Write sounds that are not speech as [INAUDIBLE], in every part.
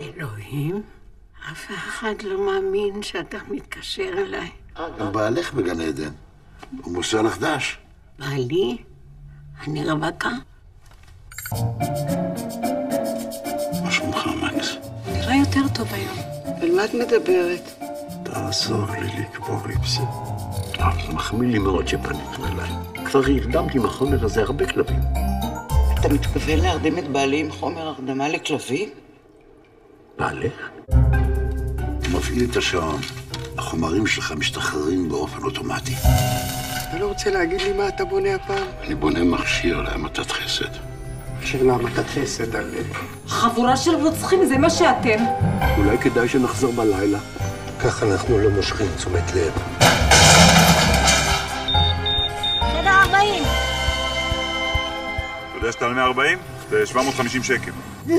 אלוהים, אף אחד לא מאמין שאתה מתקשר אליי. גם בעלך בגן עדן. הוא מוסר לך דש. בעלי? אני רווקה? מה שלומך, מקס? נראה יותר טוב היום. על מה את מדברת? תעזור לי לקבור איפסה. אה, זה מחמיא לי מאוד שפנית אליי. כבר הרדמתי עם החומר הזה הרבה כלבים. אתה מתכוון להרדים את בעלי עם חומר הרדמה לכלבים? בעלך? מפעיל את השעון. החומרים שלך משתחררים באופן אוטומטי. אתה לא רוצה להגיד לי מה אתה בונה הפעם? אני בונה מכשיר להמתת חסד. של להמתת חסד על... חבורה של רוצחים, זה מה שאתם. אולי כדאי שנחזור בלילה. כך אנחנו לא מושכים תשומת לב. אתה יודע שאתה על 140? זה 750 שקל. [LAUGHS]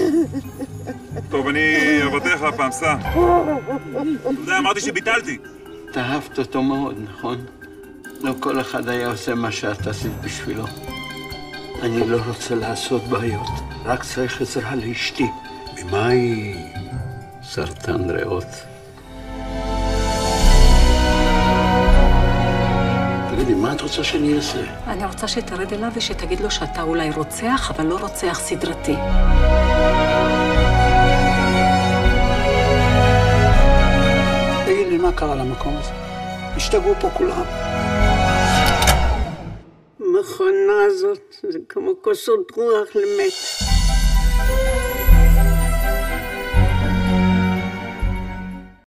טוב, אני אבטח הפעם, סע. אתה יודע, אמרתי שביטלתי. אתה אהבת אותו מאוד, נכון? לא כל אחד היה עושה מה שאת עשית בשבילו. אני לא רוצה לעשות בעיות, רק צריך עזרה לאשתי. ממה היא... סרטן ריאות. רוצה שאני אעשה? אני רוצה שתרד אליו ושתגיד לו שאתה אולי רוצח, אבל לא רוצח סדרתי. תגיד לי, מה קרה למקום הזה? השתגעו פה כולם. המכונה הזאת זה כמו כוסות רוח למת.